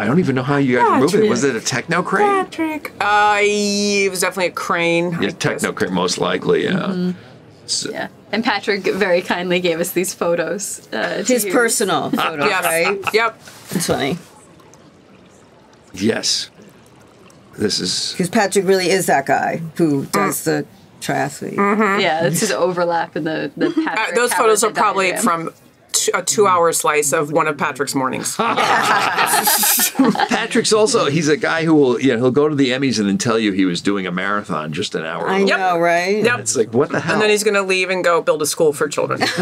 I don't even know how you guys moved it. Was it a techno crane? Patrick. Uh, it was definitely a crane. Yeah, techno crane, most likely. Yeah. So- Yeah. And Patrick very kindly gave us these photos. Uh, His use. personal photos, Yes. right? Yep. It's funny Yes. This is. because Patrick really is that guy who does the triathlete. Yeah, this is overlap in the the Uh, Patrick. those photos are probably diagram. from t- a two-hour slice of one of Patrick's mornings. Patrick's also, he's a guy who will, yeah, he'll go to the Emmys and then tell you he was doing a marathon just an hour I ago. Yep. know, right? Yep. It's like, what the hell? And then he's going to leave and go build a school for children.